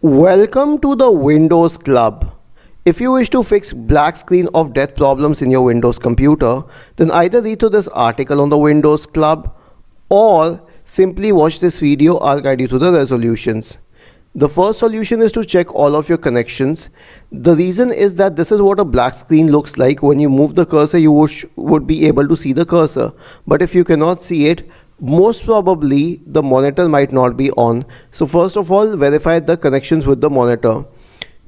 Welcome to the Windows Club. If you wish to fix black screen of death problems in your Windows computer, then either read through this article on the Windows Club or simply watch this video I'll guide you through the resolutions. The first solution is to check all of your connections. The reason is that this is what a black screen looks like. When you move the cursor, you would, would be able to see the cursor. But if you cannot see it, most probably the monitor might not be on. So first of all verify the connections with the monitor.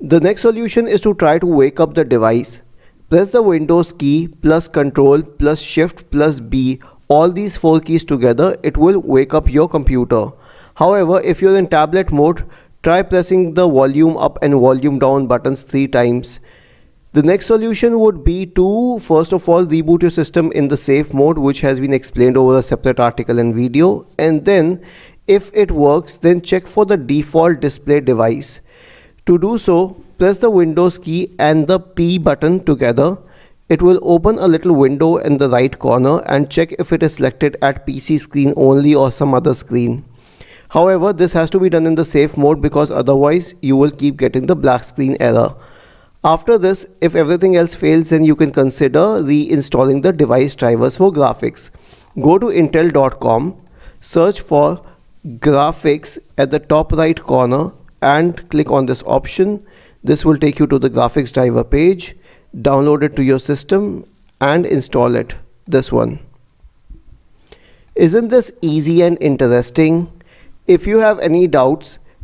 The next solution is to try to wake up the device. Press the windows key plus control plus shift plus b. All these four keys together it will wake up your computer. However if you're in tablet mode try pressing the volume up and volume down buttons three times the next solution would be to first of all reboot your system in the safe mode which has been explained over a separate article and video and then if it works then check for the default display device. To do so press the Windows key and the P button together. It will open a little window in the right corner and check if it is selected at PC screen only or some other screen. However, this has to be done in the safe mode because otherwise you will keep getting the black screen error. After this, if everything else fails, then you can consider reinstalling the device drivers for graphics. Go to intel.com, search for graphics at the top right corner and click on this option. This will take you to the graphics driver page. Download it to your system and install it. This one. Isn't this easy and interesting? If you have any doubts,